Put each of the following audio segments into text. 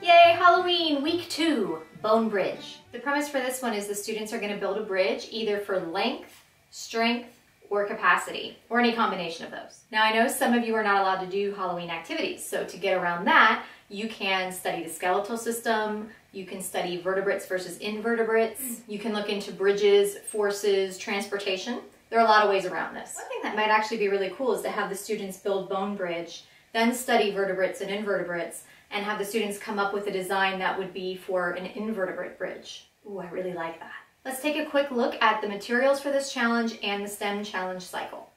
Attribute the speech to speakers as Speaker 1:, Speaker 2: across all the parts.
Speaker 1: Yay, Halloween, week two, bone bridge. The premise for this one is the students are gonna build a bridge either for length, strength, or capacity, or any combination of those. Now I know some of you are not allowed to do Halloween activities, so to get around that, you can study the skeletal system, you can study vertebrates versus invertebrates, you can look into bridges, forces, transportation. There are a lot of ways around this. One thing that might actually be really cool is to have the students build bone bridge, then study vertebrates and invertebrates, and have the students come up with a design that would be for an invertebrate bridge. Ooh, I really like that. Let's take a quick look at the materials for this challenge and the STEM challenge cycle.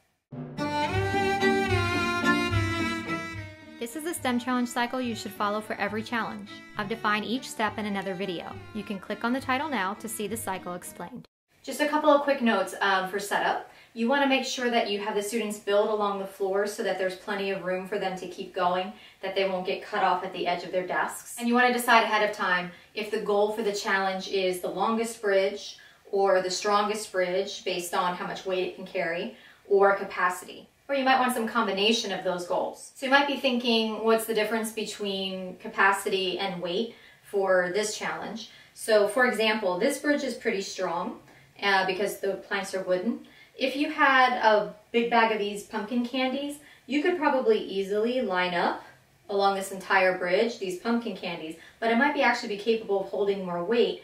Speaker 1: This is the STEM challenge cycle you should follow for every challenge. I've defined each step in another video. You can click on the title now to see the cycle explained. Just a couple of quick notes um, for setup. You want to make sure that you have the students build along the floor so that there's plenty of room for them to keep going, that they won't get cut off at the edge of their desks. And you want to decide ahead of time if the goal for the challenge is the longest bridge or the strongest bridge based on how much weight it can carry or capacity. Or you might want some combination of those goals. So you might be thinking, what's the difference between capacity and weight for this challenge? So for example, this bridge is pretty strong uh, because the planks are wooden. If you had a big bag of these pumpkin candies, you could probably easily line up along this entire bridge, these pumpkin candies, but it might be actually be capable of holding more weight.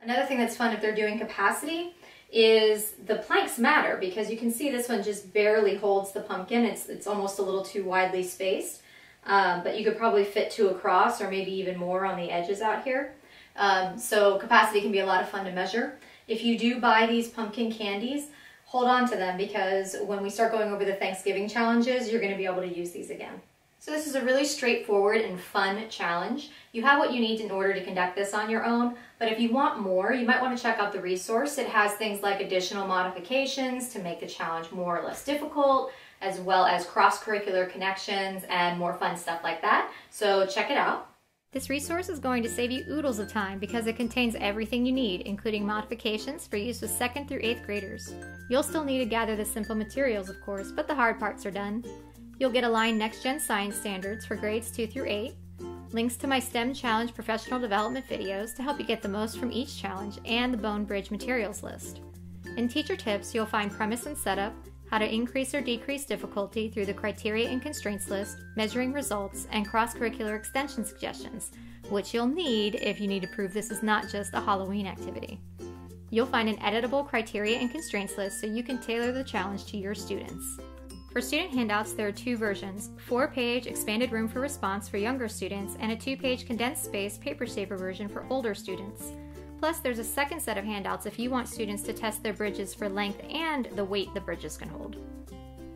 Speaker 1: Another thing that's fun if they're doing capacity is the planks matter because you can see this one just barely holds the pumpkin. It's, it's almost a little too widely spaced, um, but you could probably fit two across or maybe even more on the edges out here. Um, so capacity can be a lot of fun to measure. If you do buy these pumpkin candies, hold on to them because when we start going over the Thanksgiving challenges, you're going to be able to use these again. So this is a really straightforward and fun challenge. You have what you need in order to conduct this on your own, but if you want more, you might want to check out the resource. It has things like additional modifications to make the challenge more or less difficult, as well as cross-curricular connections and more fun stuff like that. So check it out. This resource is going to save you oodles of time because it contains everything you need, including modifications for use with 2nd through 8th graders. You'll still need to gather the simple materials, of course, but the hard parts are done. You'll get aligned Next Gen Science standards for grades 2 through 8, links to my STEM Challenge professional development videos to help you get the most from each challenge, and the Bone Bridge materials list. In teacher tips, you'll find premise and setup, how to increase or decrease difficulty through the criteria and constraints list, measuring results, and cross curricular extension suggestions, which you'll need if you need to prove this is not just a Halloween activity. You'll find an editable criteria and constraints list so you can tailor the challenge to your students. For student handouts, there are two versions four page expanded room for response for younger students, and a two page condensed space paper saver version for older students. Plus, there's a second set of handouts if you want students to test their bridges for length and the weight the bridges can hold.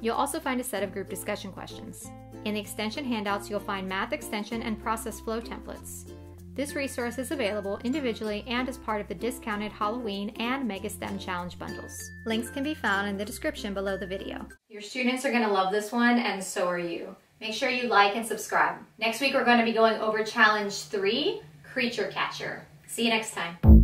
Speaker 1: You'll also find a set of group discussion questions. In the extension handouts, you'll find math extension and process flow templates. This resource is available individually and as part of the discounted Halloween and Mega STEM Challenge bundles. Links can be found in the description below the video. Your students are going to love this one and so are you. Make sure you like and subscribe. Next week we're going to be going over Challenge 3, Creature Catcher. See you next time.